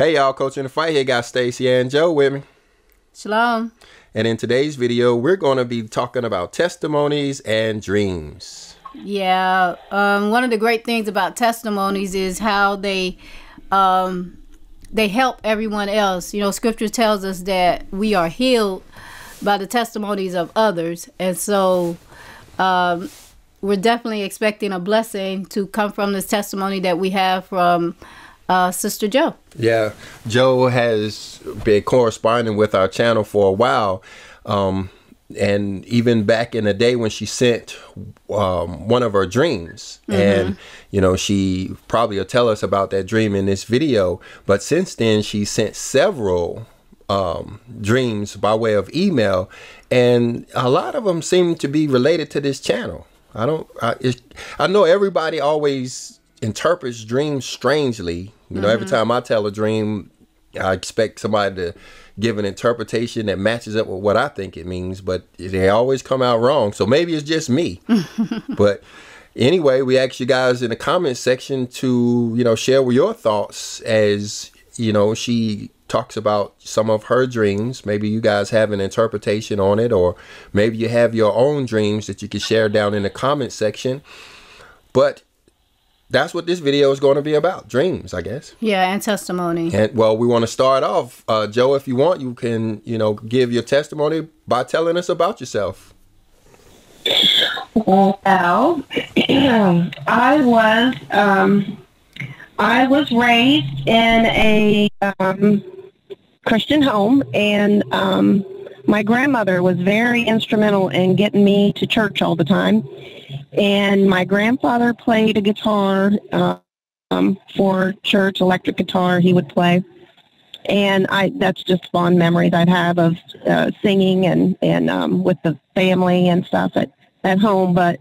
Hey y'all, Coach in the Fight here got Stacy and Jo with me. Shalom. And in today's video, we're going to be talking about testimonies and dreams. Yeah, um, one of the great things about testimonies is how they um, they help everyone else. You know, Scripture tells us that we are healed by the testimonies of others, and so um, we're definitely expecting a blessing to come from this testimony that we have from uh, Sister Jo. Yeah, Jo has been corresponding with our channel for a while. Um, and even back in the day when she sent um, one of her dreams mm-hmm. and you know she probably will tell us about that dream in this video but since then she sent several um, dreams by way of email and a lot of them seem to be related to this channel i don't i, I know everybody always interprets dreams strangely you know, mm-hmm. every time I tell a dream, I expect somebody to give an interpretation that matches up with what I think it means, but they always come out wrong. So maybe it's just me. but anyway, we ask you guys in the comment section to, you know, share your thoughts as, you know, she talks about some of her dreams. Maybe you guys have an interpretation on it, or maybe you have your own dreams that you can share down in the comment section. But that's what this video is going to be about dreams i guess. Yeah and testimony. And well we want to start off uh, jo if you want you can you know give your testimony by telling us about yourself. Well i was um, i was raised in a um, christian home and um, my grandmother was very instrumental in getting me to church all the time and my grandfather played a guitar um, for church, electric guitar. He would play, and I that's just fond memories I have of uh, singing and and um, with the family and stuff at at home. But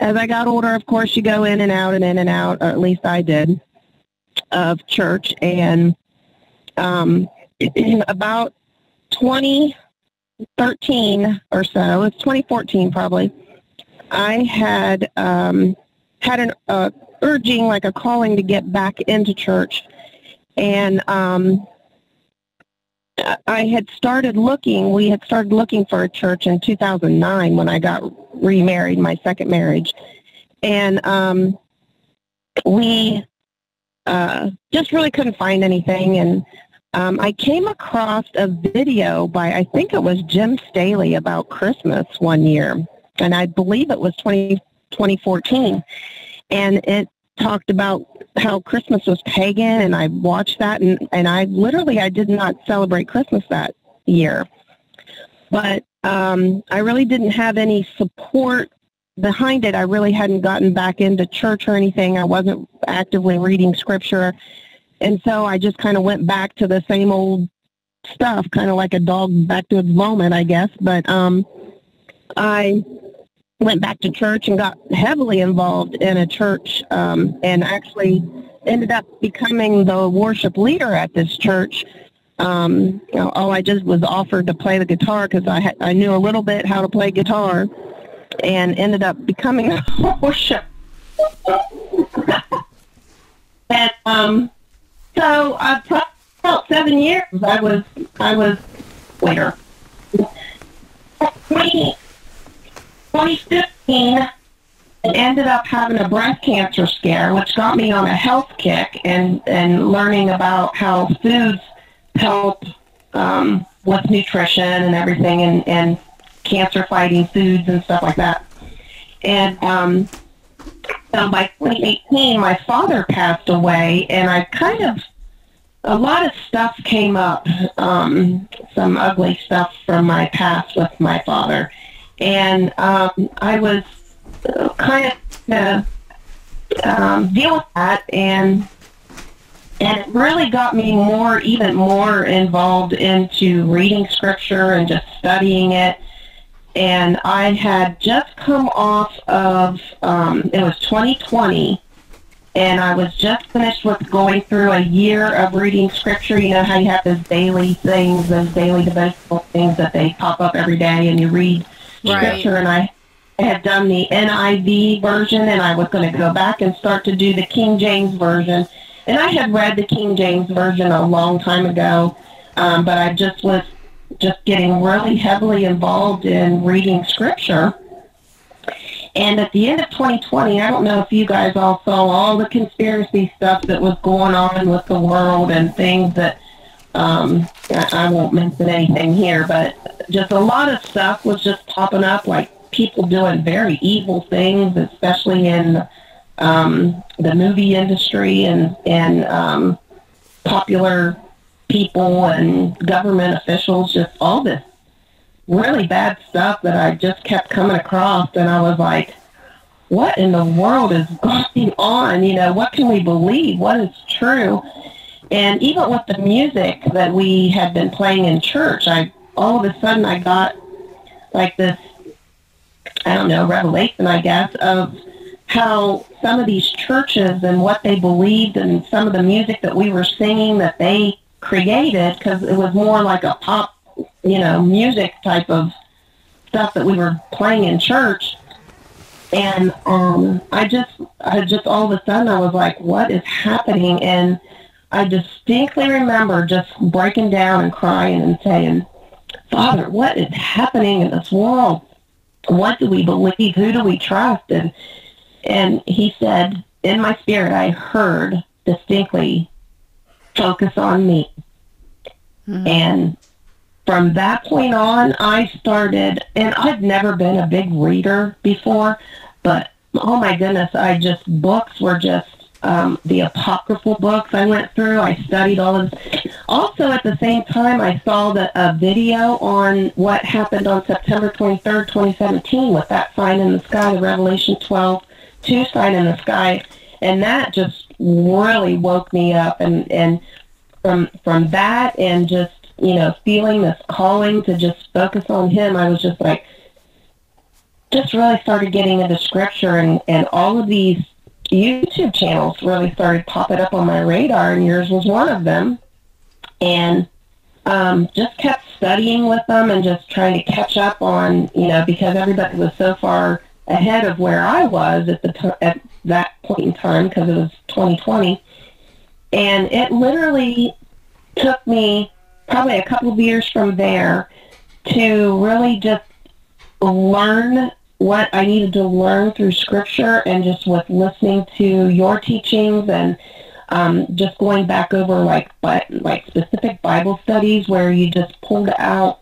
as I got older, of course, you go in and out and in and out, or at least I did, of church. And um, about 2013 or so, it's 2014 probably, I had um, had an uh, urging, like a calling to get back into church, and um, I had started looking. We had started looking for a church in 2009 when I got remarried, my second marriage, and um, we uh, just really couldn't find anything. And um, I came across a video by I think it was Jim Staley about Christmas one year and I believe it was 20, 2014. And it talked about how Christmas was pagan, and I watched that, and, and I literally I did not celebrate Christmas that year. But um, I really didn't have any support behind it. I really hadn't gotten back into church or anything. I wasn't actively reading scripture. And so I just kind of went back to the same old stuff, kind of like a dog back to its vomit, I guess. But um, I went back to church and got heavily involved in a church um, and actually ended up becoming the worship leader at this church. Um, you know, I just was offered to play the guitar because I I knew a little bit how to play guitar, and ended up becoming a worship. and um, so I probably about seven years I was I was leader. 2015, it ended up having a breast cancer scare, which got me on a health kick and, and learning about how foods help um, with nutrition and everything and, and cancer fighting foods and stuff like that. And um, so by 2018, my father passed away, and I kind of a lot of stuff came up, um, some ugly stuff from my past with my father and um, I was kind of uh, um, deal with that, and and it really got me more, even more involved into reading scripture and just studying it. And I had just come off of um, it was 2020 and I was just finished with going through a year of reading scripture. You know how you have those daily things, those daily devotional things that they pop up every day, and you read right. scripture, and I had done the NIV version, and I was going to go back and start to do the King James version. and I had read the King James version a long time ago, um, but I just was just getting really heavily involved in reading scripture. And at the end of 2020, I don't know if you guys all saw all the conspiracy stuff that was going on with the world and things that um, I, I won't mention anything here, but just a lot of stuff was just popping up, like people doing very evil things, especially in um, the movie industry and and um, popular people and government officials, just all this really bad stuff that I just kept coming across, and I was like, "What in the world is going on? You know, what can we believe? What is true?" And even with the music that we had been playing in church, I all of a sudden I got like this, I don't know, revelation, I guess, of how some of these churches and what they believed and some of the music that we were singing that they created because it was more like a pop, you know, music type of stuff that we were playing in church. And um, I just, I just all of a sudden I was like, what is happening? And I distinctly remember just breaking down and crying and saying, Father, what is happening in this world? What do we believe? Who do we trust? And and he said, in my spirit, I heard distinctly, focus on me. Mm-hmm. And from that point on, I started, and I've never been a big reader before, but oh my goodness, I just, books were just um, the apocryphal books I went through. I studied all of. Also, at the same time, I saw the, a video on what happened on September 23rd, 2017 with that sign in the sky, the Revelation 12 2 sign in the sky. And that just really woke me up. And, and from, from that and just, you know, feeling this calling to just focus on him, I was just like, just really started getting into scripture and, and all of these YouTube channels really started popping up on my radar, and yours was one of them. And um, just kept studying with them and just trying to catch up on, you know, because everybody was so far ahead of where I was at the t- at that point in time because it was 2020, and it literally took me probably a couple of years from there to really just learn what I needed to learn through scripture and just with listening to your teachings and um, just going back over like but like specific Bible studies where you just pulled out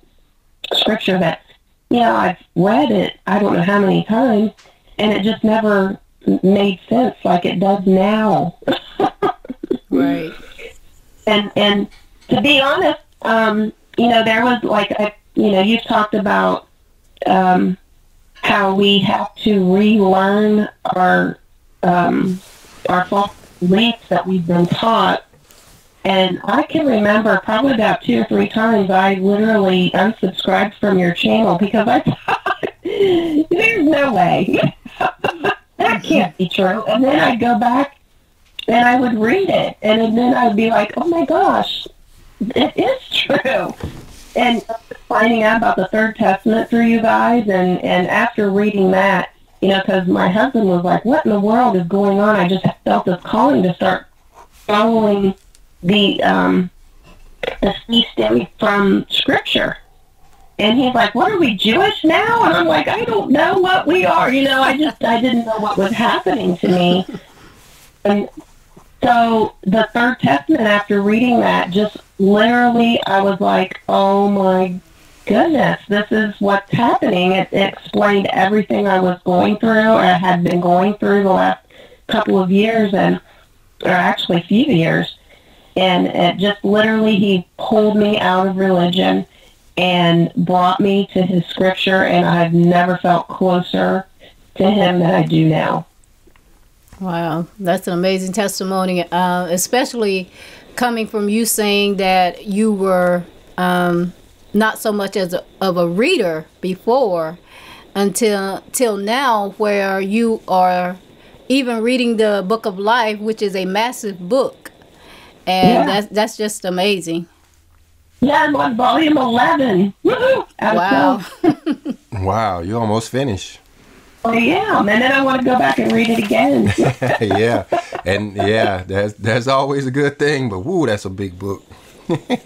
scripture that you know I've read it I don't know how many times and it just never made sense like it does now. right. And and to be honest, um, you know there was like a, you know you've talked about um, how we have to relearn our um, our false beliefs that we've been taught. And I can remember probably about two or three times I literally unsubscribed from your channel because I thought there's no way that can't be true. And then I'd go back and I would read it, and then I'd be like, oh my gosh, it is true and finding out about the Third Testament through you guys, and and after reading that, you know, because my husband was like, "What in the world is going on?" I just felt this calling to start following the um, the feast from Scripture. And he's like, "What are we Jewish now?" And I'm like, "I don't know what we are." You know, I just I didn't know what was happening to me. And so the Third Testament, after reading that, just literally, I was like, oh my goodness, this is what's happening. It, it explained everything I was going through or had been going through the last couple of years and, or actually few years. And it just literally, he pulled me out of religion and brought me to his scripture, and I've never felt closer to him than I do now. Wow, that's an amazing testimony, uh, especially coming from you saying that you were um, not so much as a, of a reader before until till now, where you are even reading the Book of Life, which is a massive book, and yeah. that's that's just amazing. Yeah, I'm on volume eleven. Wow! wow, you almost finished. I am, and then I want to go back and read it again. yeah, and yeah, that's that's always a good thing. But woo, that's a big book.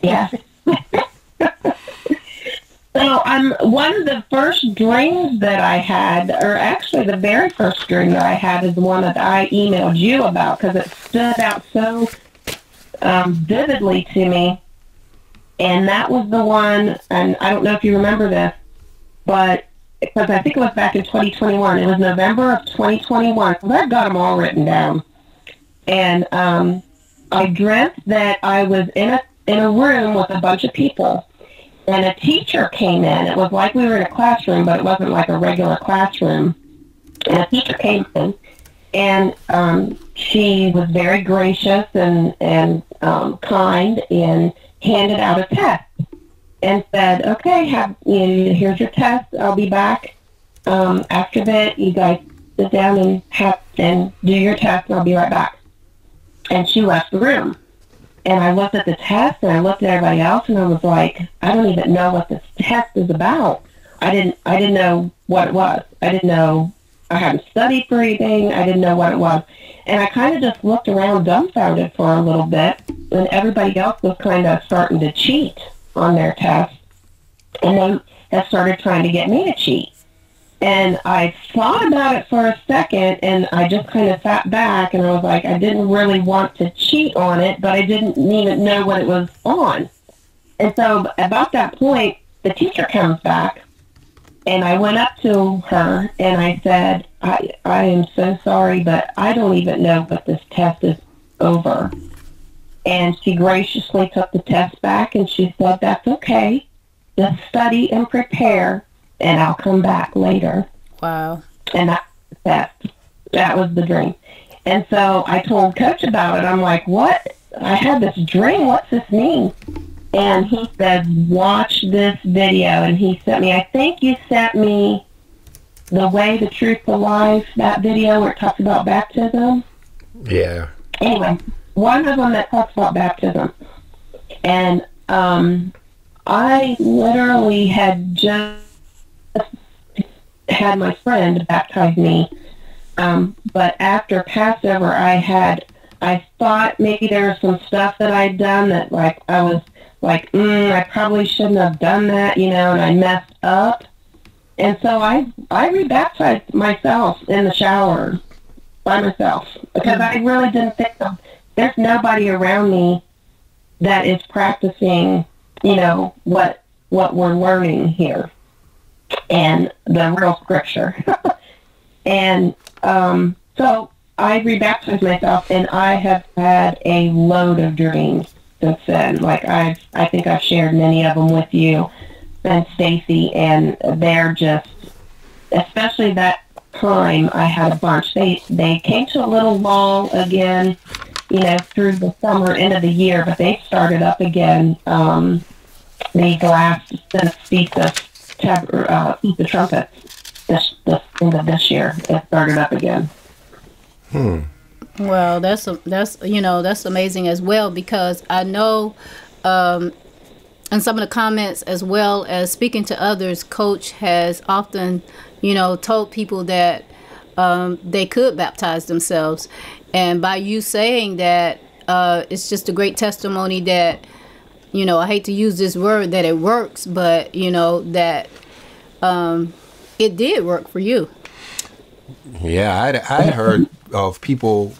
yeah. so um, one of the first dreams that I had, or actually the very first dream that I had, is the one that I emailed you about because it stood out so um, vividly to me. And that was the one, and I don't know if you remember this, but because I think it was back in 2021. It was November of 2021. So I've got them all written down. And um, I dreamt that I was in a in a room with a bunch of people, and a teacher came in. It was like we were in a classroom, but it wasn't like a regular classroom. And a teacher came in, and um, she was very gracious and and um, kind, and handed out a test and said, "Okay, have you know, here's your test. I'll be back um, after that. You guys sit down and have and do your test, and I'll be right back." And she left the room. And I looked at the test, and I looked at everybody else, and I was like, "I don't even know what this test is about. I didn't. I didn't know what it was. I didn't know. I hadn't studied for anything. I didn't know what it was." And I kind of just looked around dumbfounded for a little bit, and everybody else was kind of starting to cheat on their test, and they have started trying to get me to cheat. And I thought about it for a second, and I just kind of sat back, and I was like, I didn't really want to cheat on it, but I didn't even know what it was on. And so about that point, the teacher comes back, and I went up to her, and I said, I, I am so sorry, but I don't even know what this test is over. And she graciously took the test back and she said, That's okay. Just study and prepare, and I'll come back later. Wow. And that, that, that was the dream. And so I told Coach about it. I'm like, What? I had this dream. What's this mean? And he said, Watch this video. And he sent me, I think you sent me The Way, the Truth, the Life, that video where it talks about baptism. Yeah. Anyway, one of them that talks about baptism. And um, I literally had just had my friend baptize me. Um, but after Passover, I had, I thought maybe there was some stuff that I'd done that, like, I was like, mm, I probably shouldn't have done that, you know, and I messed up. And so I, I rebaptized myself in the shower by myself because I really didn't think of there's nobody around me that is practicing, you know, what what we're learning here and the real scripture. and um, so I rebaptized myself, and I have had a load of dreams since then. Like I, I think I've shared many of them with you and Stacy, and they're just, especially that time, I had a bunch. They they came to a little lull again you know, through the summer, end of the year, but they started up again um, these last since Feast of, tab- uh, Feast of Trumpets this, this end of this year. It started up again. Hmm. Well, that's a, that's you know that's amazing as well because I know, um, and some of the comments as well as speaking to others, Coach has often, you know, told people that um, they could baptize themselves, and by you saying that, uh, it's just a great testimony that, you know, I hate to use this word that it works, but, you know, that um, it did work for you. Yeah, I I heard of people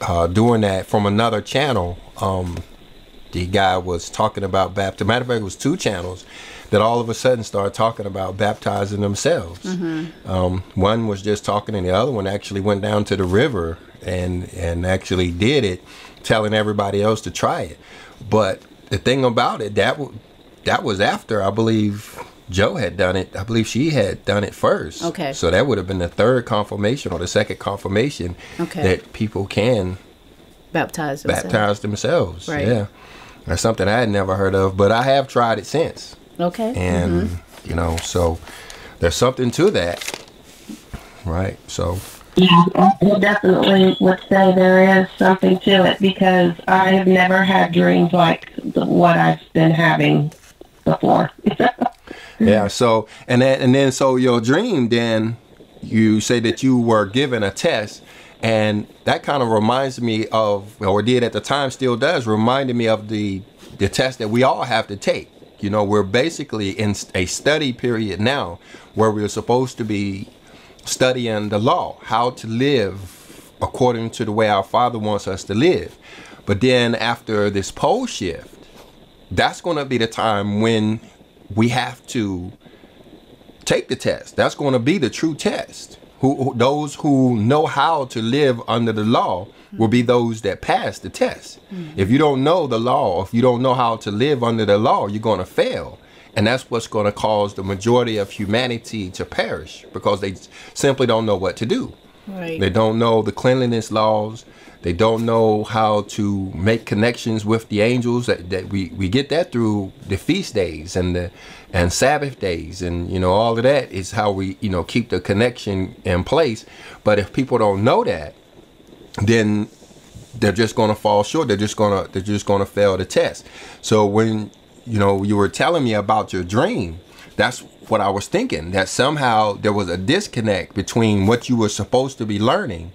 uh, doing that from another channel. Um, the guy was talking about baptism. Matter of fact, it was two channels that all of a sudden started talking about baptizing themselves. Mm-hmm. Um, one was just talking, and the other one actually went down to the river and and actually did it, telling everybody else to try it. But the thing about it that that was after I believe Jo had done it. I believe she had done it first. Okay. So that would have been the third confirmation or the second confirmation Okay. that people can Baptize themselves. baptize themselves. Right. Yeah. That's something I had never heard of, but I have tried it since. Okay. And, Mm-hmm. you know, so there's something to that. Right. So, Yeah, I definitely would say there is something to it because I have never had dreams like what I've been having before. yeah. So, and then, and then, so your dream then you say that you were given a test, and that kind of reminds me of, or did at the time, still does, reminded me of the the test that we all have to take. You know, we're basically in a study period now where we're supposed to be studying the law, how to live according to the way our Father wants us to live. But then after this pole shift, that's going to be the time when we have to take the test. That's going to be the true test. Who, who, those who know how to live under the law will be those that pass the test. Mm-hmm. If you don't know the law, if you don't know how to live under the law, you're going to fail. And that's what's going to cause the majority of humanity to perish because they simply don't know what to do. Right. They don't know the cleanliness laws. They don't know how to make connections with the angels. That, that we, we get that through the feast days and the and Sabbath days and you know all of that is how we you know keep the connection in place. But if people don't know that, then they're just going to fall short. They're just going to they're just going to fail the test. So when you know you were telling me about your dream, that's what I was thinking. That somehow there was a disconnect between what you were supposed to be learning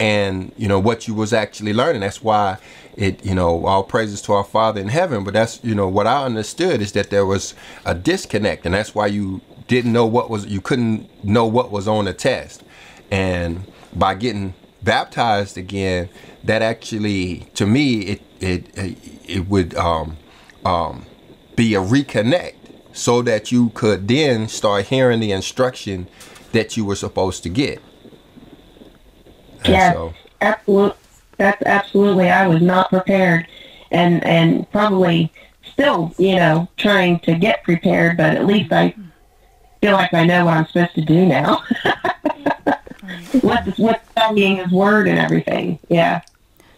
and you know what you was actually learning that's why it you know all praises to our father in heaven but that's you know what i understood is that there was a disconnect and that's why you didn't know what was you couldn't know what was on the test and by getting baptized again that actually to me it it it would um um be a reconnect so that you could then start hearing the instruction that you were supposed to get yeah, so. absolutely. That's absolutely. I was not prepared, and and probably still, you know, trying to get prepared. But at least I feel like I know what I'm supposed to do now. what what studying His Word and everything. Yeah.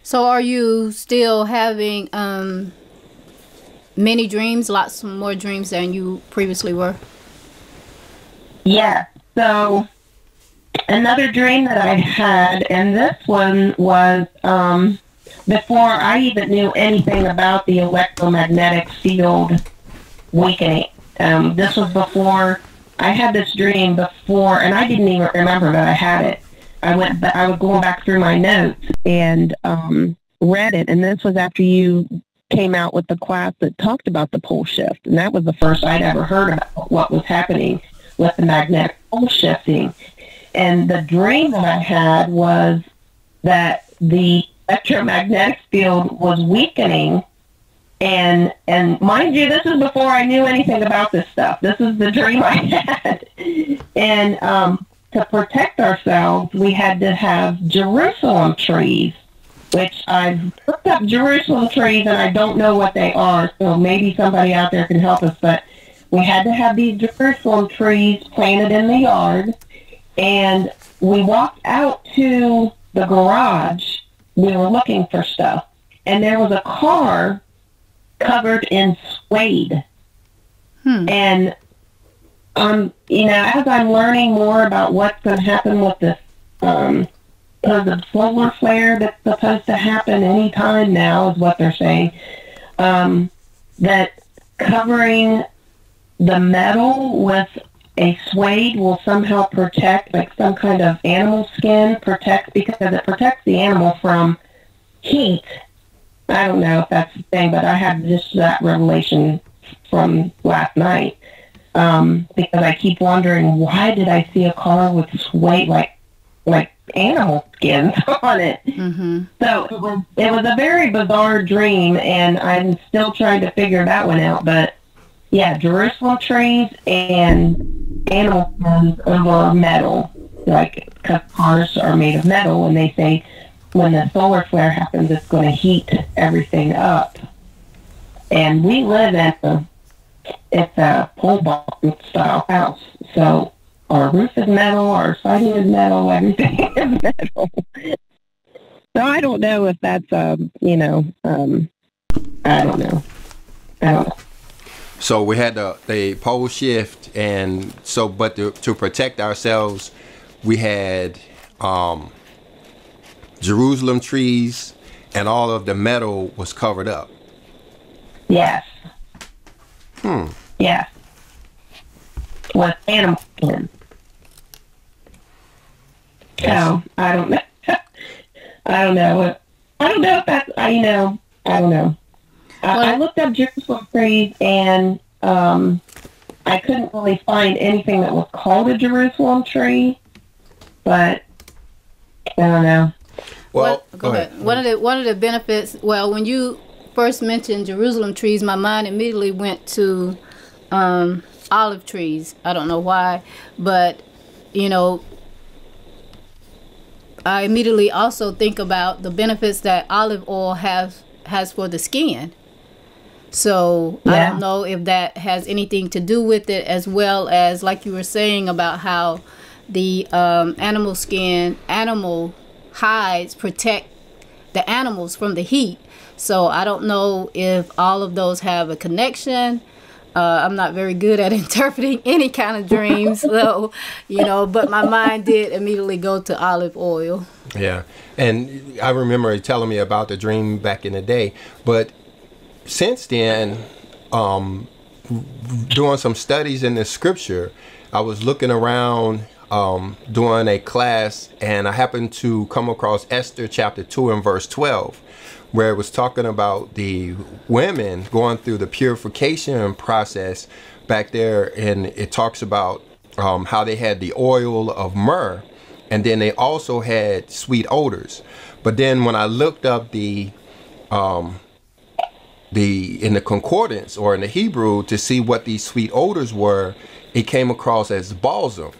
So, are you still having um, many dreams? Lots more dreams than you previously were. Yeah. So another dream that I had, and this one was um, before I even knew anything about the electromagnetic field weakening. Um, this was before I had this dream before, and I didn't even remember that I had it. I went, I was going back through my notes and um, read it, and this was after you came out with the class that talked about the pole shift, and that was the first I'd ever heard about what was happening with the magnetic pole shifting. And the dream that I had was that the electromagnetic field was weakening. And and mind you, this is before I knew anything about this stuff. This is the dream I had. and um, to protect ourselves, we had to have Jerusalem trees, which I've looked up Jerusalem trees and I don't know what they are. So maybe somebody out there can help us. But we had to have these Jerusalem trees planted in the yard and we walked out to the garage. We were looking for stuff. And there was a car covered in suede. Hmm. And um, you know, as I'm learning more about what's going to happen with this um, the solar flare that's supposed to happen any time now, is what they're saying. Um, that covering the metal with a suede will somehow protect, like some kind of animal skin protects because it protects the animal from heat. I don't know if that's the thing, but I had just that revelation from last night um, because I keep wondering why did I see a car with suede like like animal skins on it. Mm-hmm. So it was it was a very bizarre dream, and I'm still trying to figure that one out. But yeah, Jerusalem trees and animal skins over metal, like because cars are made of metal, and they say when the solar flare happens, it's going to heat everything up. And we live at the it's a pole barn style house, so our roof is metal, our siding is metal, everything is metal. So I don't know if that's um, you know, um, I don't know. I don't know. So we had the, the pole shift, and so but to, to protect ourselves, we had um, Jerusalem trees, and all of the metal was covered up. Yes. Hmm. Yes. With animal skin. So I don't know. I don't know. I don't know if that's. I you know. I don't know. I, I looked up Jerusalem trees and um, I couldn't really find anything that was called a Jerusalem tree, but I don't know. Well, What- go, ahead. One of the one of the benefits. Well, when you first mentioned Jerusalem trees, my mind immediately went to um, olive trees. I don't know why, but you know, I immediately also think about the benefits that olive oil has has for the skin. So I don't know if that has anything to do with it, as well as like you were saying about how the um, animal skin, animal hides protect the animals from the heat. So I don't know if all of those have a connection. Uh, I'm not very good at interpreting any kind of dreams, though, you know. But my mind did immediately go to olive oil. Yeah, and I remember telling me about the dream back in the day, but since then, um, doing some studies in the scripture, I was looking around um, doing a class, and I happened to come across Esther chapter two and verse twelve, where it was talking about the women going through the purification process back there, and it talks about um, how they had the oil of myrrh, and then they also had sweet odors. But then when I looked up the the in the concordance or in the Hebrew to see what these sweet odors were, it came across as balsam.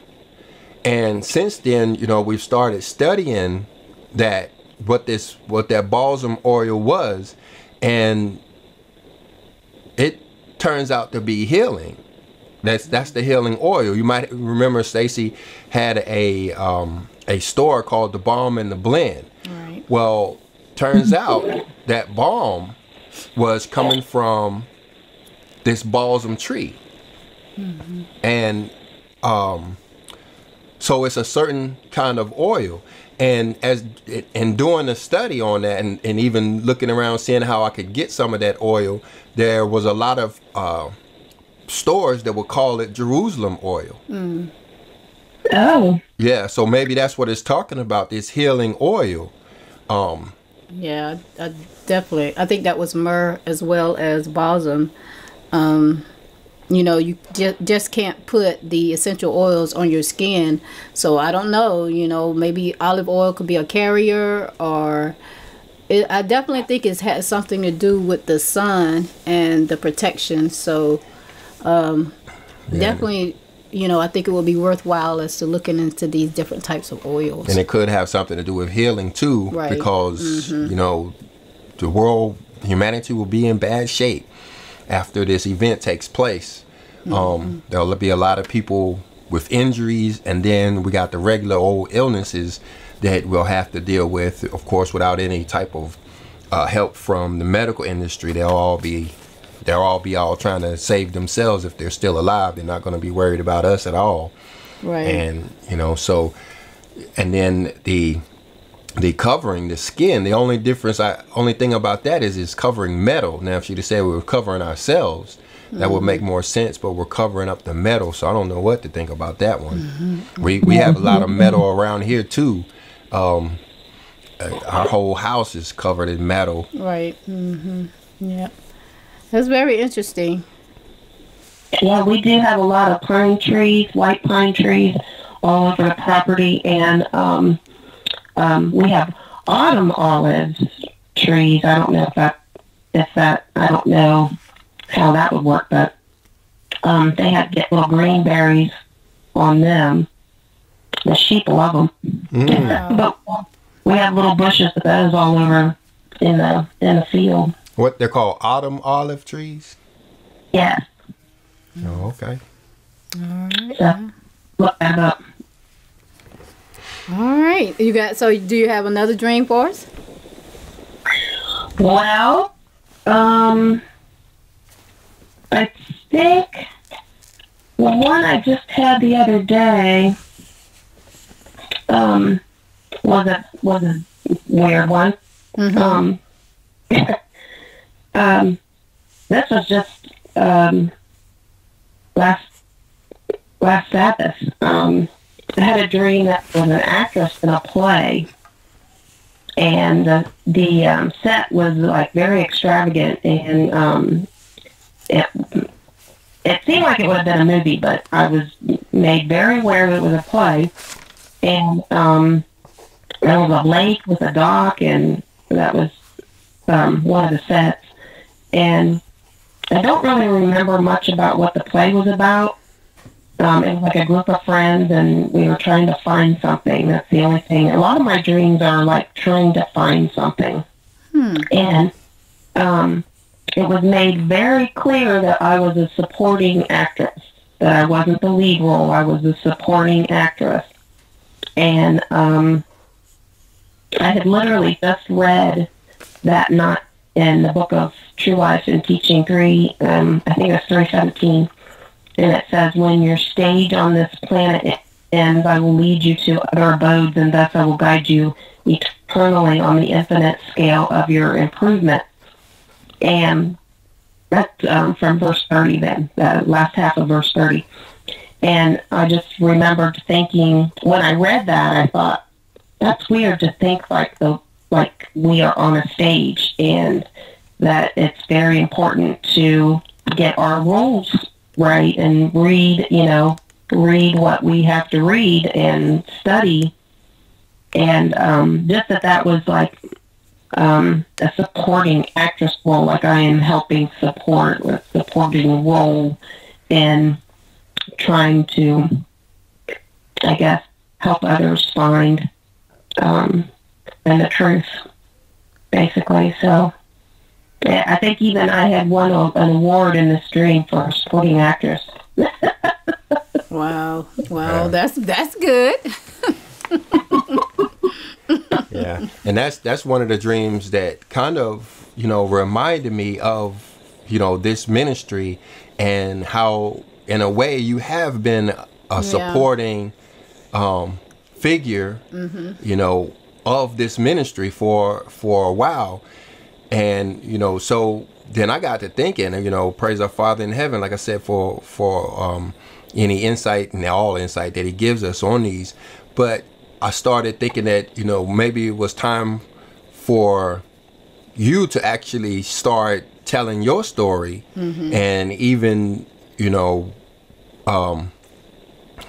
And since then, you know, we've started studying that what this what that balsam oil was, and it turns out to be healing. That's that's the healing oil. You might remember Stacy had a um, a store called the Balm and the Blend. Right. Well, turns out that balm was coming from this balsam tree. And um, so it's a certain kind of oil. And as and doing a study on that and, and even looking around seeing how I could get some of that oil, there was a lot of uh, stores that would call it Jerusalem oil. Oh, Yeah, so maybe that's what it's talking about, this healing oil. Um, yeah, I, I definitely. I think that was myrrh as well as balsam. Um, you know, you just just can't put the essential oils on your skin. So I don't know. You know, maybe olive oil could be a carrier, or it, I definitely think it has something to do with the sun and the protection. So um, definitely, you know, I think it would be worthwhile as to looking into these different types of oils. and it could have something to do with healing too Right. because you know the world humanity will be in bad shape after this event takes place um, there'll be a lot of people with injuries and then we got the regular old illnesses that we'll have to deal with of course without any type of uh, help from the medical industry. They'll all be they'll all be all trying to save themselves if they're still alive. They're not going to be worried about us at all. Right. and you know so and then the the covering the skin the only difference i only thing about that is it's covering metal now if she'd have said we were covering ourselves that would make more sense but we're covering up the metal so i don't know what to think about that one we we have a lot of metal around here too um uh, our whole house is covered in metal Right. Mm-hmm. Yeah. That's very interesting. yeah, we do have a lot of pine trees, white pine trees, all over the property, and um, um, we have autumn olives trees. I don't know if that, if that, I don't know how that would work, but um, they have get little green berries on them. The sheep love them, but we have little bushes of those all over in the in the field. what they're called autumn olive trees Yeah, oh okay so look that up. All right. You got so do you have another dream for us? Well, um, I think the one I just had the other day um, was a was a weird one. Um, um, this was just um, last last Sabbath. Um, I had a dream that was an actress in a play, and the the um, set was like very extravagant, and um, it it seemed like it would have been a movie, but I was made very aware that it was a play, and um, there was a lake with a dock, and that was um, one of the sets, and I don't really remember much about what the play was about. Um, it was like a group of friends, and we were trying to find something. That's the only thing. A lot of my dreams are like trying to find something. Hmm. And um, it was made very clear that I was a supporting actress, that I wasn't the lead role. I was a supporting actress. And um, I had literally just read that not in the book of True Life and Teaching 3, um, I think it's 317 and it says, when your stage on this planet ends, I will lead you to other abodes, and thus I will guide you eternally on the infinite scale of your improvement. And that's um, from verse 30 then, the last half of verse 30. And I just remembered thinking, when I read that, I thought, that's weird to think like the like we are on a stage and that it's very important to get our roles right and read, you know, read what we have to read and study. And um, just that that was like um, a supporting actress role, like I am helping support, a supporting role in trying to, I guess, help others find um, and the truth, basically. So I think even I had won an award in this dream for a supporting actress. wow, wow, yeah. that's that's good. yeah, and that's that's one of the dreams that kind of you know reminded me of you know this ministry and how in a way you have been a supporting yeah. um, figure, mm-hmm. you know, of this ministry for for a while and you know so then i got to thinking you know praise our father in heaven like i said for for um any insight and all insight that he gives us on these but i started thinking that you know maybe it was time for you to actually start telling your story mm-hmm. and even you know um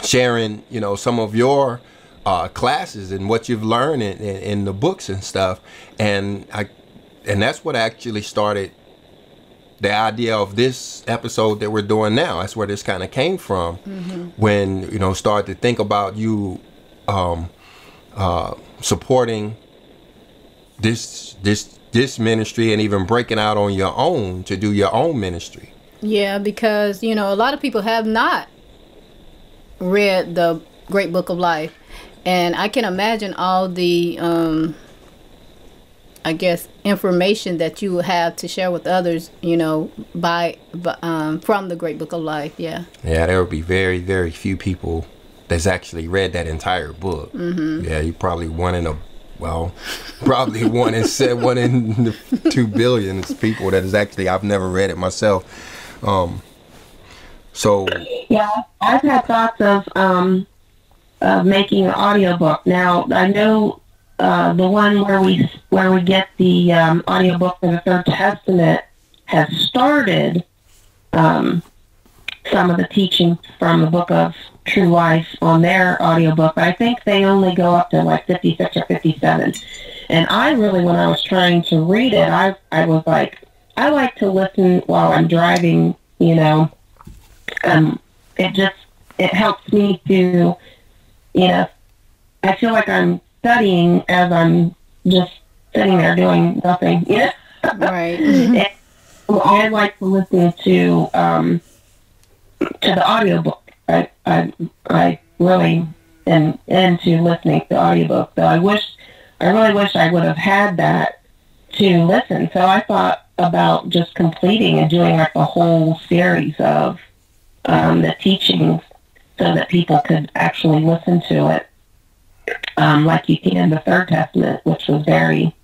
sharing you know some of your uh, classes and what you've learned in, in, in the books and stuff and i and that's what actually started the idea of this episode that we're doing now. That's where this kind of came from. Mm-hmm. When you know started to think about you um, uh, supporting this this this ministry and even breaking out on your own to do your own ministry. Yeah, because you know a lot of people have not read the Great Book of Life, and I can imagine all the um, I guess information that you have to share with others, you know, by, um, from the Great Book of Life. Yeah. Yeah, there would be very very few people that's actually read that entire book. Mm-hmm. Yeah, you probably one in a well, probably one in said one in the two billion people that is actually I've never read it myself. Um, so yeah, I've had thoughts of um, of making an audiobook. Now I know uh, the one where we where we get the um, audiobook for the Third Testament has started um, some of the teaching from the Book of True Life on their audiobook, but I think they only go up to like 56 or 57. And I really, when I was trying to read it, I I was like, I like to listen while I'm driving. You know, um, it just it helps me to, you know, I feel like I'm studying as I'm just sitting there doing nothing. Yeah. Right. well, I like to listen to um, to the audiobook. I I I really am into listening to the audiobook. So I wish I really wish I would have had that to listen. So I thought about just completing and doing like a whole series of um, the teachings so that people could actually listen to it um, like you can in the Third Testament, which was very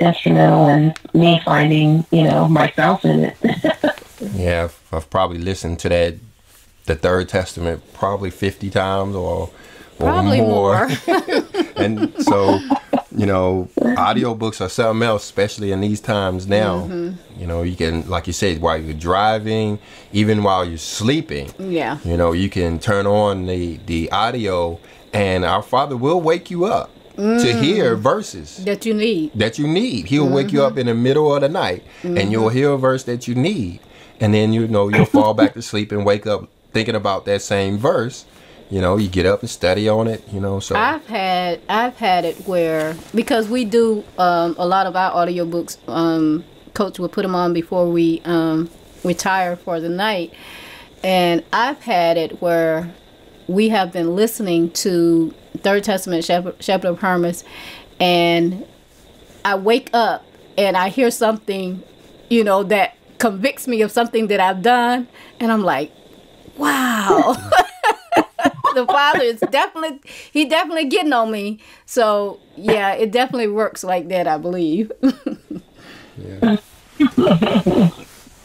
instrumental in me finding, you know, myself in it. yeah, I've, I've, probably listened to that, the Third Testament, probably 50 times or Probably more. and so, you know, audiobooks are something else, especially in these times now. Mm-hmm. You know, you can, like you said, while you're driving, even while you're sleeping, yeah. you know, you can turn on the, the audio and our Father will wake you up to hear verses That you need. that you need. He'll wake you up in the middle of the night and you'll hear a verse that you need. And then you know you'll fall back to sleep and wake up thinking about that same verse. You know, you get up and study on it, you know, so I've had I've had it where because we do um, a lot of our audiobooks um coach would put them on before we um retire for the night and I've had it where we have been listening to Third Testament Shepherd, Shepherd of Hermas and I wake up and I hear something you know that convicts me of something that I've done and I'm like wow the father is definitely he definitely getting on me. So yeah, it definitely works like that, I believe.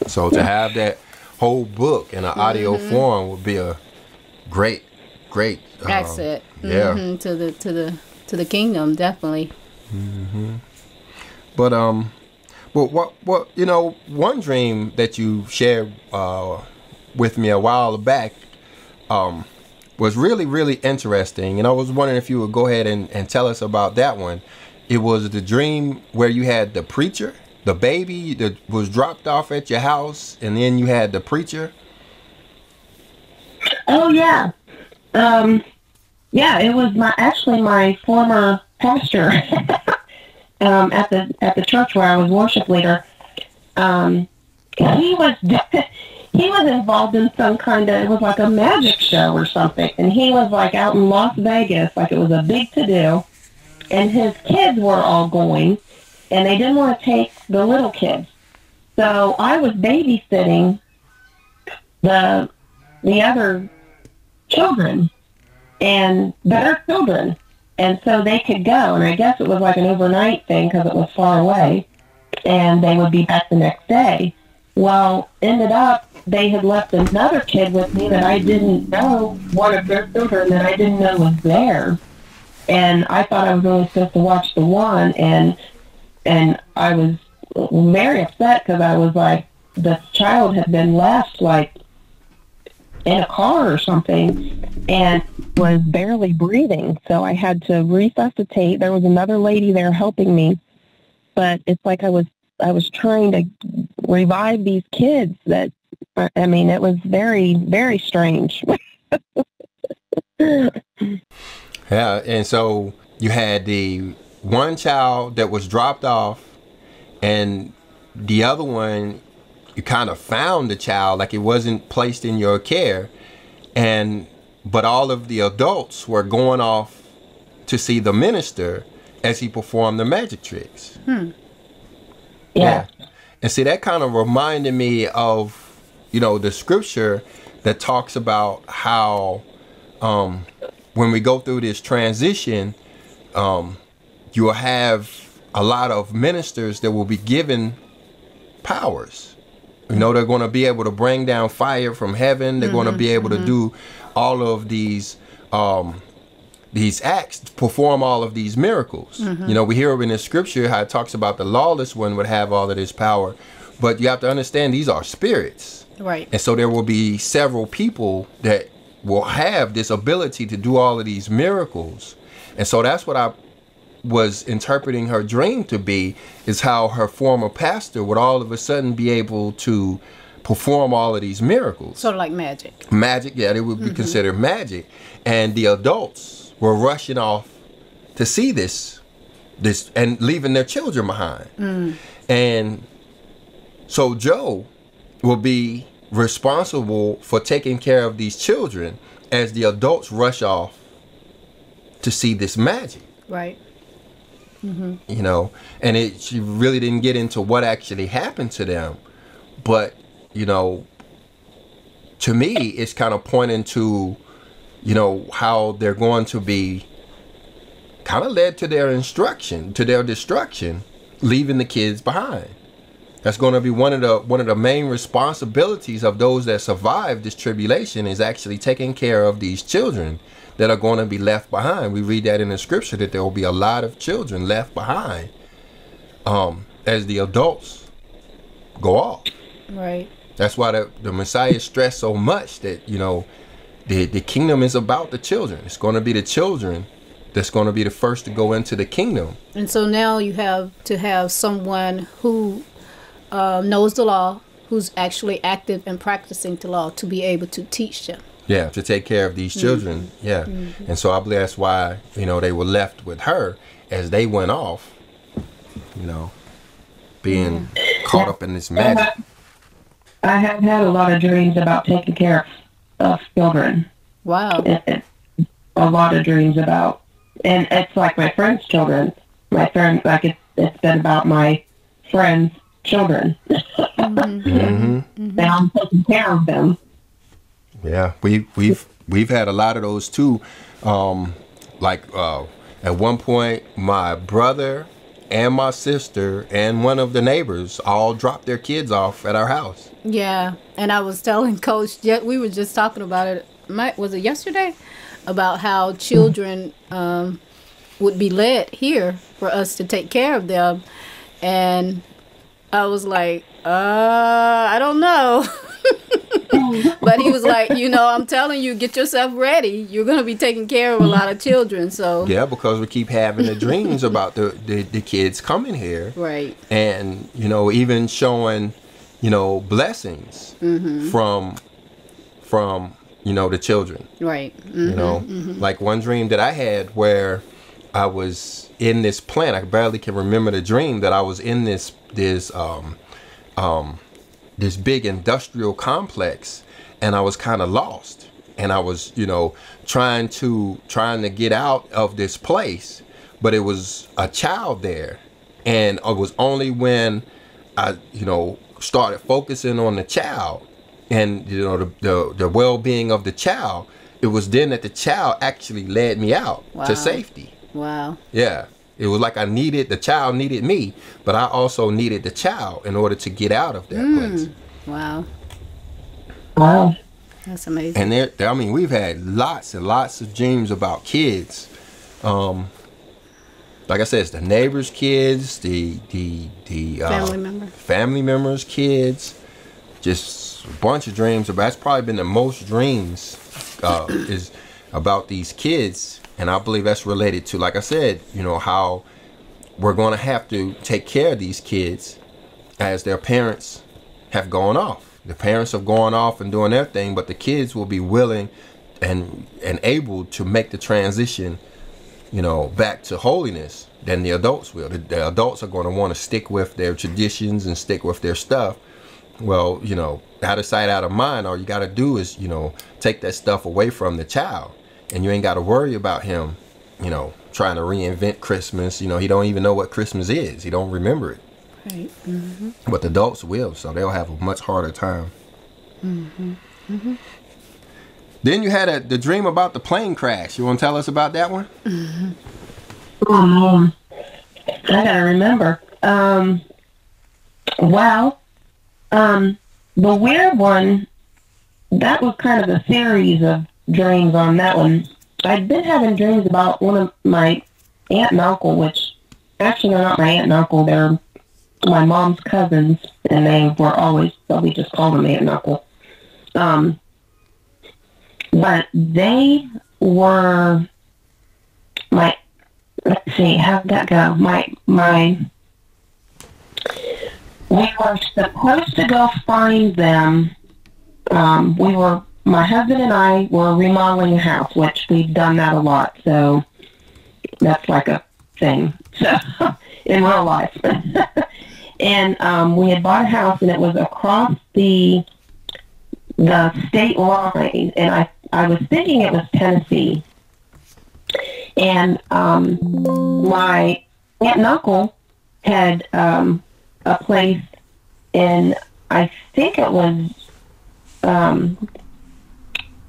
so to have that whole book in an audio mm-hmm. form would be a great great um, Accent. yeah. Mhm, to the to the to the kingdom, definitely. Mm-hmm. But um, but what what you know one dream that you shared uh, with me a while back um, was really really interesting, and I was wondering if you would go ahead and, and tell us about that one. It was the dream where you had the preacher, the baby that was dropped off at your house, and then you had the preacher. Oh yeah, um, yeah. It was my actually my former pastor um, at the at the church where I was worship leader. Um, he was he was involved in some kind of it was like a magic show or something, and he was like out in Las Vegas, like it was a big to do, and his kids were all going, and they didn't want to take the little kids, so I was babysitting the the other children and their children. And so they could go. And I guess it was like an overnight thing because it was far away. And they would be back the next day. Well, ended up, they had left another kid with me that I didn't know, one of their children that I didn't know was there. And I thought I was only supposed to watch the one. And, and I was very upset because I was like, the child had been left like in a car or something and was barely breathing. So I had to resuscitate. There was another lady there helping me, but it's like I was I was trying to revive these kids that I mean it was very very strange. Yeah, and so you had the one child that was dropped off, and the other one, you kind of found the child, like it wasn't placed in your care, and but all of the adults were going off to see the minister as he performed the magic tricks. yeah. And see, that kind of reminded me of, you know, the scripture that talks about how um, when we go through this transition, um, you will have a lot of ministers that will be given powers. You know, they're going to be able to bring down fire from heaven. They're going to be able to do all of these um, these acts, perform all of these miracles. You know, we hear in the scripture how it talks about the lawless one would have all of this power, but you have to understand these are spirits. Right. And so there will be several people that will have this ability to do all of these miracles. And so that's what I was interpreting her dream to be is how her former pastor would all of a sudden be able to perform all of these miracles. Sort of like magic. magic, yeah, they would be mm-hmm. considered magic. And the adults were rushing off to see this this and leaving their children behind. Mm. And so Jo will be responsible for taking care of these children as the adults rush off to see this magic Right. Mm-hmm. you know? And it she really didn't get into what actually happened to them. But you know to me it's kind of pointing to you know how they're going to be kind of led to their instruction to their destruction leaving the kids behind. That's going to be one of the one of the main responsibilities of those that survive this tribulation is actually taking care of these children that are going to be left behind. We read that in the scripture that there will be a lot of children left behind um, as the adults go off. Right. That's why the, the Messiah stressed so much that, you know, the, the kingdom is about the children. It's going to be the children that's going to be the first to go into the kingdom. And so now you have to have someone who uh, knows the law, who's actually active and practicing the law to be able to teach them. Yeah, to take care of these children. Mm-hmm. Yeah. Mm-hmm. And so I believe that's why, you know, they were left with her as they went off, you know, being caught up in this magic. I have had a lot of dreams about taking care of children. Wow. a lot of dreams about, and it's like my friends' children. My friends, like it, it's been about my friends' children. mm-hmm. mm-hmm. And I'm taking care of them. Yeah, we we've we've had a lot of those too. Um, like uh, at one point, my brother and my sister and one of the neighbors all dropped their kids off at our house. Yeah, and I was telling Coach, Yet we were just talking about it. My, Was it yesterday? About how children um, would be led here for us to take care of them, and I was like, uh, I don't know. but he was like, you know, I'm telling you, get yourself ready. You're going to be taking care of a lot of children. So yeah, because we keep having the dreams about the, the, the kids coming here, right? And you know, even showing, you know, blessings mm-hmm. from from you know the children, right? Mm-hmm, you know, mm-hmm. like one dream that I had where I was in this plant. I barely can remember the dream that I was in this this um um this big industrial complex and I was kind of lost and I was, you know, trying to trying to get out of this place, but it was a child there. And it was only when I, you know, started focusing on the child and you know the the, the well-being of the child, it was then that the child actually led me out wow. to safety. Wow. Yeah. It was like I needed the child needed me, but I also needed the child in order to get out of that mm. place. Wow. Wow. That's amazing. And there, I mean, we've had lots and lots of dreams about kids. Um, like I said, it's the neighbors' kids, the the the uh, family member, family members' kids. Just a bunch of dreams. But that's probably been the most dreams uh, is about these kids and I believe that's related to, like I said, you know, how we're going to have to take care of these kids as their parents have gone off. The parents have gone off and doing their thing, but the kids will be willing and and able to make the transition, you know, back to holiness than the adults will. The, the adults are going to want to stick with their traditions and stick with their stuff. Well, you know, out of sight, out of mind. All you got to do is, you know, take that stuff away from the child and you ain't got to worry about him, you know, trying to reinvent Christmas. You know, he don't even know what Christmas is. He don't remember it. Right. Mm-hmm. But the adults will, so they'll have a much harder time. Mm-hmm. Mm-hmm. Then you had a, the dream about the plane crash. You want to tell us about that one? Mm-hmm. Um, I gotta remember. Um, well, um, the weird one. That was kind of a series of dreams on that one. I've been having dreams about one of my aunt and uncle, which actually they're not my aunt and uncle. They're my mom's cousins, and they were always, so we just called them aunt and uncle. Um, but they were my. Let's see, how did that go? My my. We were supposed to go find them. Um, we were my husband and I were remodeling a house, which we've done that a lot. So that's like a thing. So in real life. and um, we had bought a house, and it was across the the state line, and I I was thinking it was Tennessee. And um, my aunt and uncle had um, a place in I think it was um,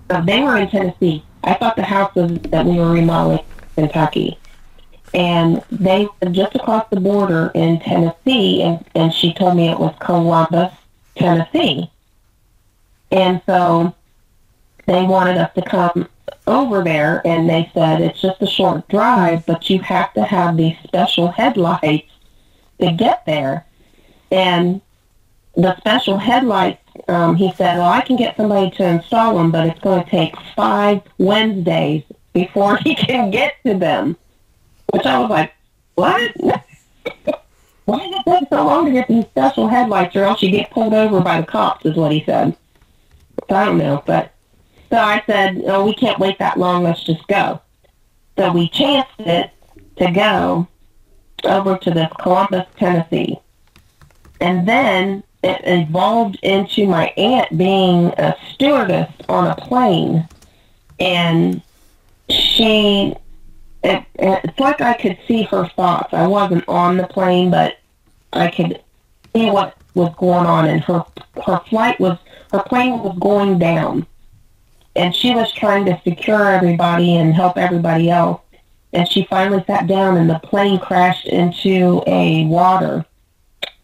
Uh, they were in Tennessee. I thought the house was that we were remodeling in Kentucky. and they just across the border in Tennessee, and, and she told me it was Columbus, Tennessee. And so they wanted us to come over there, and they said it's just a short drive, but you have to have these special headlights to get there. And the special headlights, um, he said, well, I can get somebody to install them, but it's going to take five Wednesdays before he can get to them. Which I was like, what? Why does it take so long to get these special headlights or else you get pulled over by the cops is what he said. So I don't know, but so I said, oh, we can't wait that long, let's just go. So we chanced it to go over to this Columbus, Tennessee. And then it evolved into my aunt being a stewardess on a plane. And she, it, it's like I could see her thoughts. I wasn't on the plane, but I could see what was going on. And her, her flight was, her plane was going down. And she was trying to secure everybody and help everybody else and she finally sat down and the plane crashed into a water,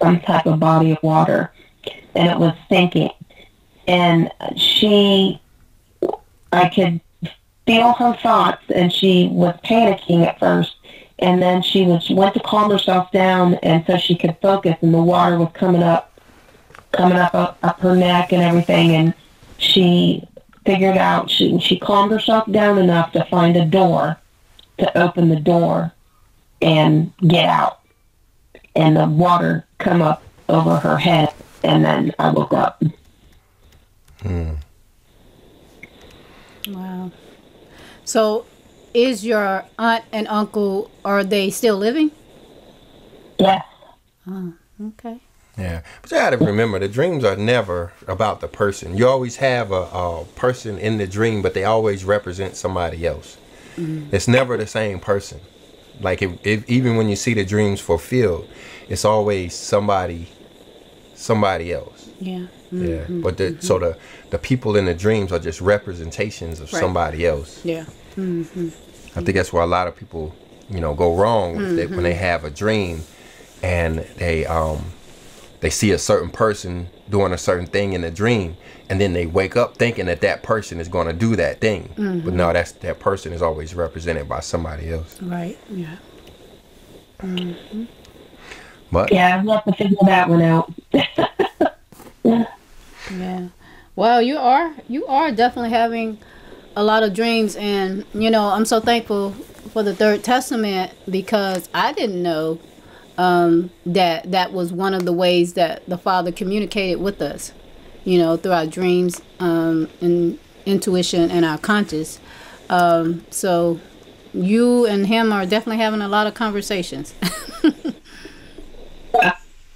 some type of body of water, and it was sinking. And she, I could feel her thoughts, and she was panicking at first, and then she was went to calm herself down, and so she could focus, and the water was coming up, coming up up, up her neck and everything, and she figured out she she calmed herself down enough to find a door to open the door and get out. And the water come up over her head, and then I woke up. Hmm. Wow. So, is your aunt and uncle are they still living? Yes. Oh, okay. Yeah, but you got to remember the dreams are never about the person. You always have a, a person in the dream, but they always represent somebody else. Mm-hmm. It's never the same person. Like if, if, even when you see the dreams fulfilled, it's always somebody, somebody else. Yeah. Mm-hmm. Yeah. But the, mm-hmm. so the the people in the dreams are just representations of right. somebody else. Yeah. Mm-hmm. I think that's where a lot of people, you know, go wrong when they mm-hmm. have a dream, and they um they see a certain person doing a certain thing in a dream and then they wake up thinking that that person is going to do that thing mm-hmm. but no that's that person is always represented by somebody else right yeah but yeah i'd love to figure that one out yeah well you are you are definitely having a lot of dreams and you know i'm so thankful for the third testament because i didn't know um, that that was one of the ways that the Father communicated with us, you know, through our dreams um, and intuition and our conscious. Um, so you and him are definitely having a lot of conversations.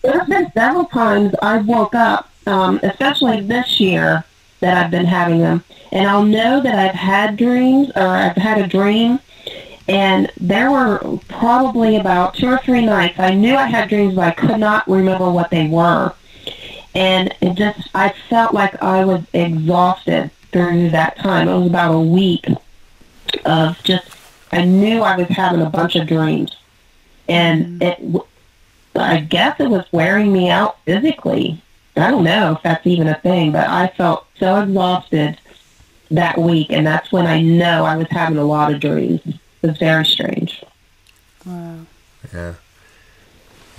there have been several times I've woke up, um, especially this year that I've been having them, and I'll know that I've had dreams or I've had a dream and there were probably about two or three nights I knew I had dreams, but I could not remember what they were. And it just, I felt like I was exhausted through that time. It was about a week of just, I knew I was having a bunch of dreams. And it, I guess it was wearing me out physically. I don't know if that's even a thing, but I felt so exhausted that week. And that's when I know I was having a lot of dreams. It was very strange. Wow. Yeah.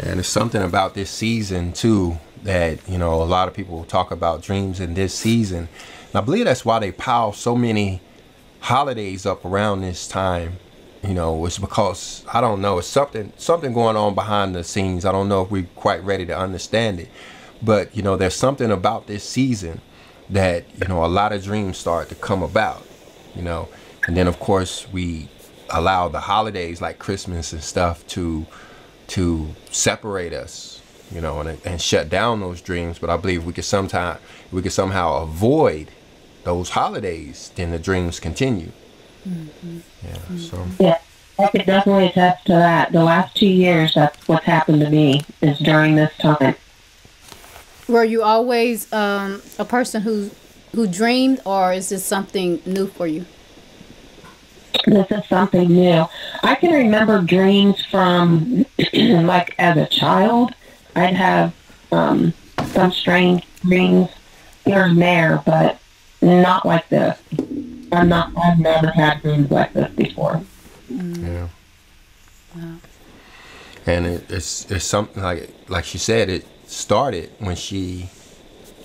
And there's something about this season too that, you know, a lot of people talk about dreams in this season. And I believe that's why they pile so many holidays up around this time. You know, it's because I don't know, it's something something going on behind the scenes. I don't know if we're quite ready to understand it. But, you know, there's something about this season that, you know, a lot of dreams start to come about, you know. And then of course we allow the holidays like Christmas and stuff to to separate us, you know, and, and shut down those dreams. But I believe we could sometime we could somehow avoid those holidays, then the dreams continue. Mm-hmm. Yeah. Mm-hmm. So. Yeah. I could definitely attest to that. The last two years, that's what's happened to me is during this time. Were you always um, a person who who dreamed, or is this something new for you? this is something new. I can remember dreams from like as a child. I'd have um, some strange dreams here and there, but not like this. I'm not. I've never had dreams like this before. Mm. Yeah. And it, it's it's something like like she said. It started when she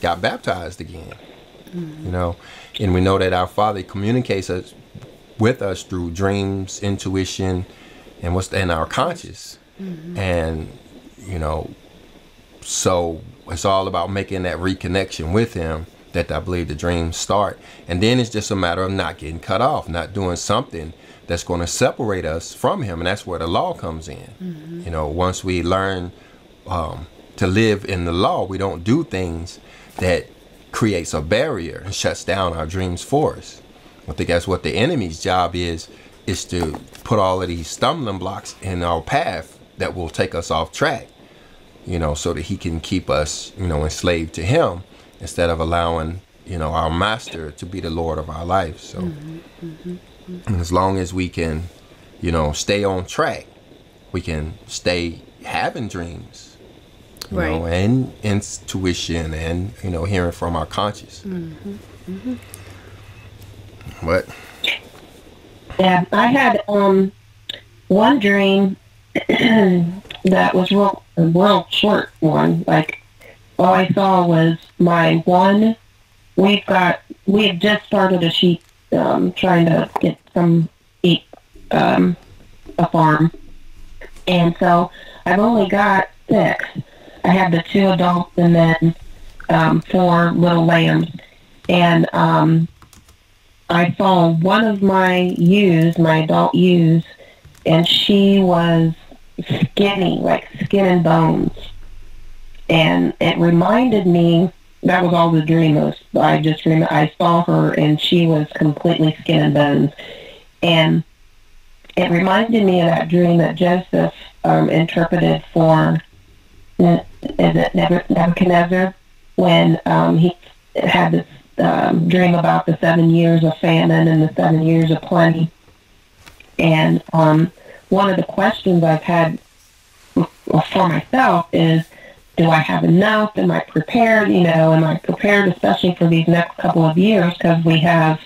got baptized again. You mm. know, and we know that our Father communicates us with us through dreams, intuition, and what's in our conscious. Mm-hmm. And you know, so it's all about making that reconnection with Him. That I believe the dreams start, and then it's just a matter of not getting cut off, not doing something that's going to separate us from Him, and that's where the law comes in. You know, once we learn um, to live in the law, we don't do things that creates a barrier and shuts down our dreams for us. I think that's what the enemy's job is, is to put all of these stumbling blocks in our path that will take us off track, you know, so that he can keep us, you know, enslaved to him instead of allowing, you know, our master to be the Lord of our life. So and as long as we can, you know, stay on track, we can stay having dreams. You know, and intuition and, you know, hearing from our conscious. But Yeah, I had um one dream that was real a real short one. Like all I saw was my one. We've got we had just started a sheep um, trying to get some eat um, a farm, and so I've only got six. I have the two adults and then um, four little lambs, and um, I saw one of my ewes, my adult ewes, and she was skinny, like skin and bones. And it reminded me that was all the dream was. I just rem- I saw her and she was completely skin and bones, and it reminded me of that dream that Joseph um, interpreted for is it Nebuchadnezzar when um, he had this um, dream about the seven years of famine and the seven years of plenty. And um, one of the questions I've had for myself is, do I have enough? Am I prepared? You know, am I prepared, especially for these next couple of years, because we have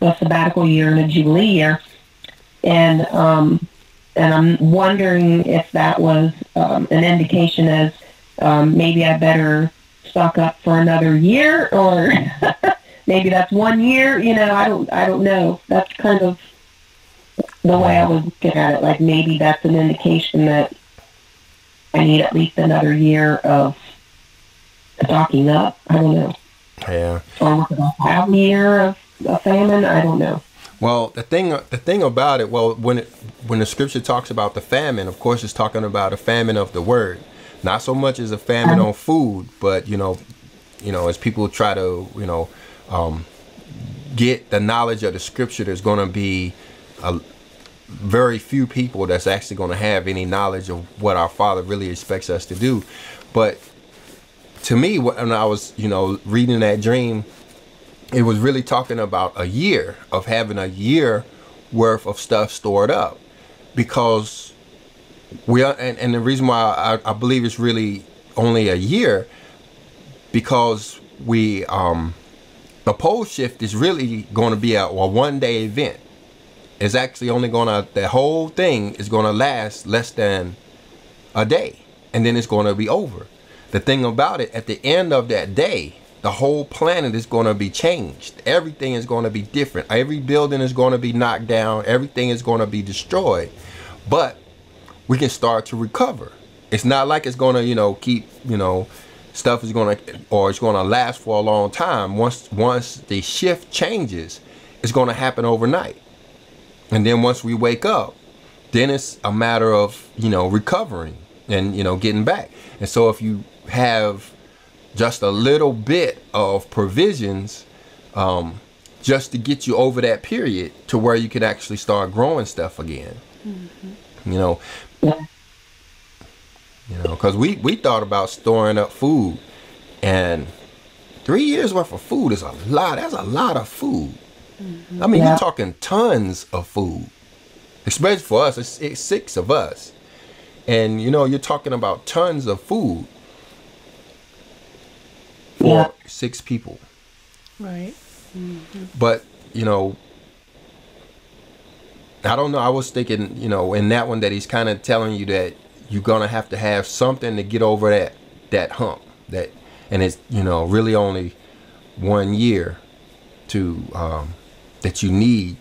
a sabbatical year and a jubilee year, and um, and I'm wondering if that was um, an indication as um, maybe I better stock up for another year, or maybe that's one year. You know, I don't I don't know. That's kind of the way I was looking at it. Like maybe that's an indication that I need at least another year of stocking up. I don't know. yeah. Or a half year of, of famine? I don't know. Well, the thing the thing about it, well, when it when the scripture talks about the famine, of course, it's talking about a famine of the word, not so much as a famine on food, but you know, you know, as people try to you know um, get the knowledge of the scripture, there's going to be a very few people that's actually going to have any knowledge of what our Father really expects us to do. But to me, when I was you know reading that dream, it was really talking about a year of having a year worth of stuff stored up because we are and, and the reason why I, I believe it's really only a year because we um the pole shift is really going to be a, a one day event it's actually only to the whole thing is to last less than a day and then it's to be over. The thing about it at the end of that day the whole planet is going to be changed. Everything is going to be different. Every building is going to be knocked down. Everything is going to be destroyed. But we can start to recover. It's not like it's going to you know keep you know stuff is going to or it's going to last for a long time. Once once the shift changes it's going to happen overnight and then once we wake up then it's a matter of you know recovering and you know getting back. And so if you have just a little bit of provisions um, just to get you over that period to where you can actually start growing stuff again. You know? Yeah. you know because we we thought about storing up food and three years worth of food is a lot. That's a lot of food I mean, Yeah. you're talking tons of food, especially for us. It's, it's six of us, and you know, you're talking about tons of food for Yeah. six people. Right. But you know, I don't know. I was thinking, you know, in that one that he's kind of telling you that you're gonna have to have something to get over that that hump. That and it's you know really only one year to um, that you need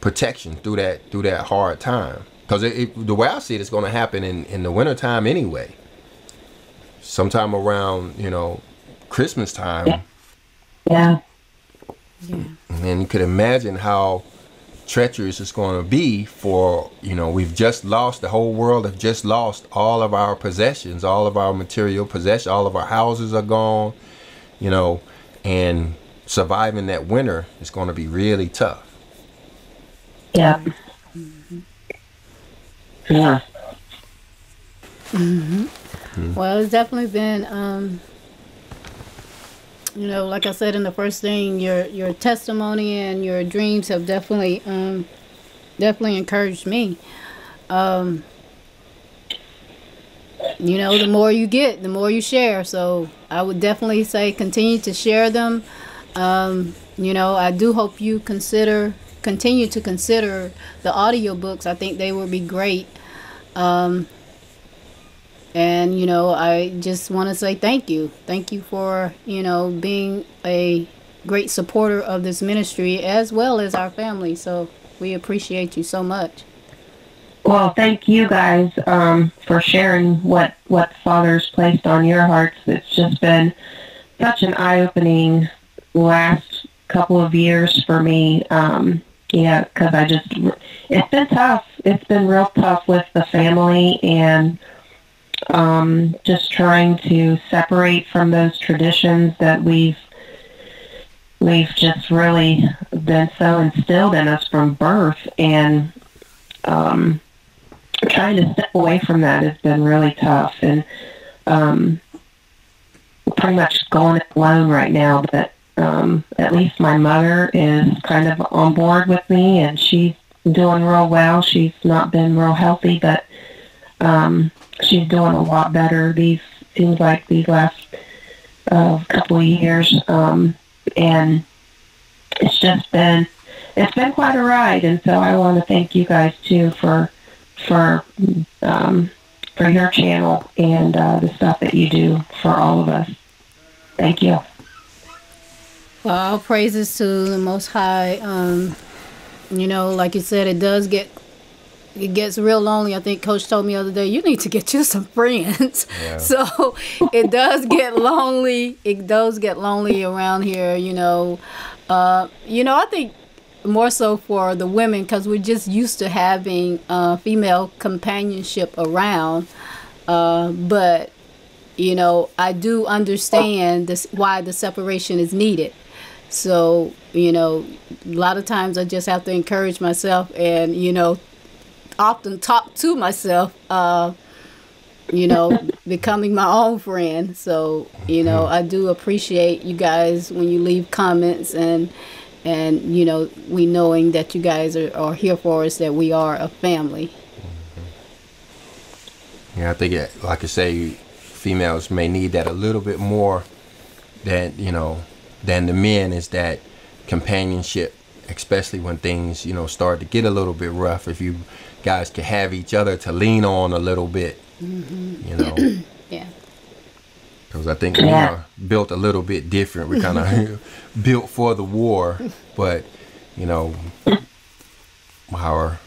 protection through that through that hard time. Because the way I see it, it's going to happen in in the wintertime anyway. Sometime around you know Christmas time. Yeah. Yeah. And you could imagine how treacherous it's going to be for, you know, we've just lost, the whole world have just lost all of our possessions, all of our material possessions, all of our houses are gone, you know, and surviving that winter is going to be really tough. Yeah. Yeah. Well, it's definitely been, um, you know, like I said in the first thing, your your testimony and your dreams have definitely, um, definitely encouraged me. Um, you know, the more you get, the more you share. So I would definitely say continue to share them. Um, you know, I do hope you consider continue to consider the audiobooks. I think they would be great. Um, and you know, I just want to say thank you. Thank you for, you know, being a great supporter of this ministry as well as our family. So we appreciate you so much. Well, thank you guys um, for sharing what what Father's placed on your hearts. It's just been such an eye-opening last couple of years for me. Um, yeah, because I just it's been tough. It's been real tough with the family and um, just trying to separate from those traditions that we've we've just really been so instilled in us from birth and um, trying to step away from that has been really tough and um, pretty much going it alone right now but um, at least my mother is kind of on board with me and she's doing real well she's not been real healthy but um, she's doing a lot better these seems like these last uh, couple of years um, and it's just been it's been quite a ride and so I want to thank you guys too for for um, for your channel and uh, the stuff that you do for all of us. Thank you. Well, all praises to the Most High. Um, you know, like you said, it does get it gets real lonely. I think Coach told me the other day, you need to get you some friends. Yeah. So it does get lonely. It does get lonely around here. You know, uh, you know, I think more so for the women because we're just used to having uh, female companionship around. Uh, but you know, I do understand this why the separation is needed. So, you know, a lot of times I just have to encourage myself and, you know, often talk to myself, uh, you know, becoming my own friend. So, you know, I do appreciate you guys when you leave comments and, and, you know, we knowing that you guys are, are here for us, that we are a family. Yeah, I think, it, like I say, females may need that a little bit more than you know than the men. Is that companionship, especially when things you know start to get a little bit rough. If you guys can have each other to lean on a little bit, you know, mm-hmm. Yeah. because I think we are built a little bit different. We're kind of built for the war, but you know, our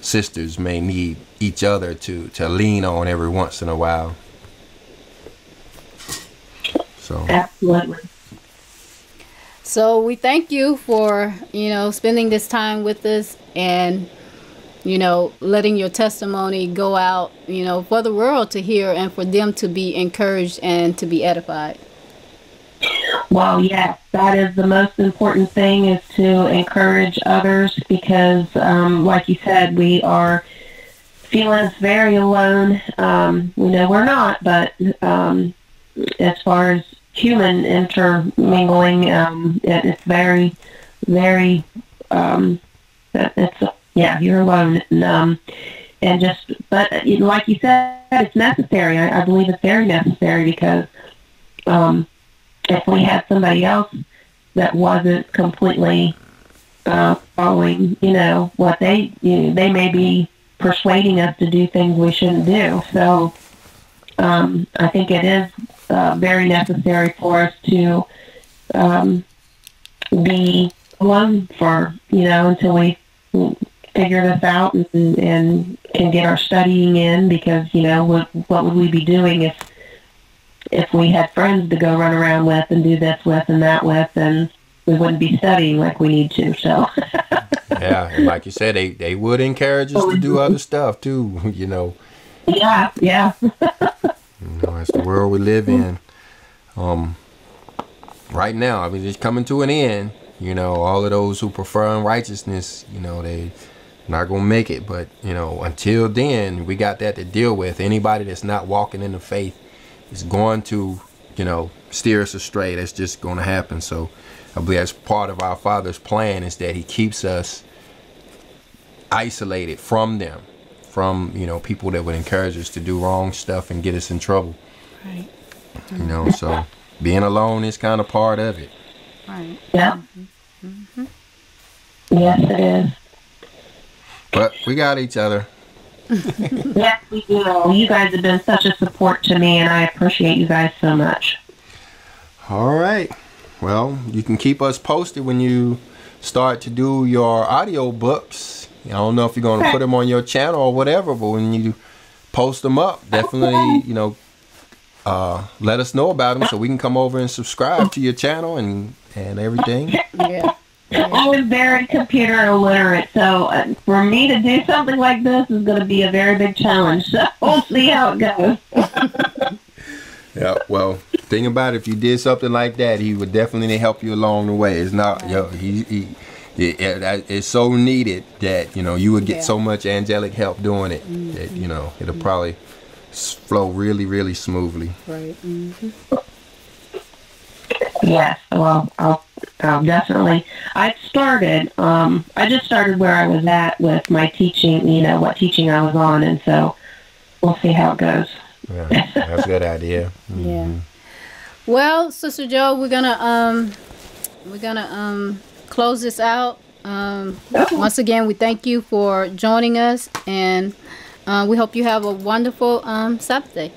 sisters may need each other to to lean on every once in a while. So Absolutely. So we thank you for, you know, spending this time with us and, you know, letting your testimony go out, you know, for the world to hear and for them to be encouraged and to be edified. Well, yes, that is the most important thing is to encourage others because, um, like you said, we are feeling very alone. Um, we know we're not, but um, as far as human intermingling, um, it, it's very very um, it's yeah, you're alone. And, um, and just, but like you said, it's necessary. I, I believe it's very necessary because um, if we had somebody else that wasn't completely uh, following, you know, what they, you know, they may be persuading us to do things we shouldn't do. So um, I think it is uh, very necessary for us to um, be alone for, you know, until we figure this out and, and can get our studying in because you know what what would we be doing if if we had friends to go run around with and do this with and that with and we wouldn't be studying like we need to so. Yeah and like you said they they would encourage us to do other stuff too you know. Yeah yeah you know it's the world we live in. Um right now i mean it's coming to an end. You know all of those who prefer unrighteousness you know they not gonna make it. But you know until then we got that to deal with. Anybody that's not walking in the faith is going to you know steer us astray. That's just gonna happen. So i believe that's part of our father's plan is that he keeps us isolated from them from you know people that would encourage us to do wrong stuff and get us in trouble right you know so being alone is kind of part of it right yeah mm-hmm. yes it is but we got each other. yes, we do. You guys have been such a support to me, and I appreciate you guys so much. All right. Well, you can keep us posted when you start to do your audio books. I don't know if you're going to put them on your channel or whatever, but when you post them up, definitely, you know, uh, let us know about them so we can come over and subscribe to your channel and and everything. Yeah. I was very computer illiterate, so uh, for me to do something like this is going to be a very big challenge. So we'll see how it goes. yeah, well, thing about it, if you did something like that, he would definitely help you along the way. It's not, yo, he, he it, it, it's so needed that you know you would get yeah. so much angelic help doing it mm-hmm. that you know it'll mm-hmm. probably flow really, really smoothly. Right. Mm-hmm. Yes. Well, I'll um, definitely. I started. Um, I just started where I was at with my teaching. You know what teaching I was on, and so we'll see how it goes. Yeah, that's a good idea. Mm-hmm. Yeah. Well, Sister Jo, we're gonna um, we're gonna um, close this out. Um. Once again, we thank you for joining us, and uh, we hope you have a wonderful um, Saturday.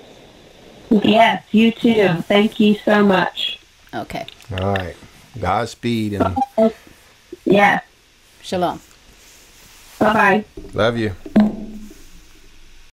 Yes, you too. Thank you so much. Okay. All right. Godspeed and yeah. Shalom. Bye bye. Love you.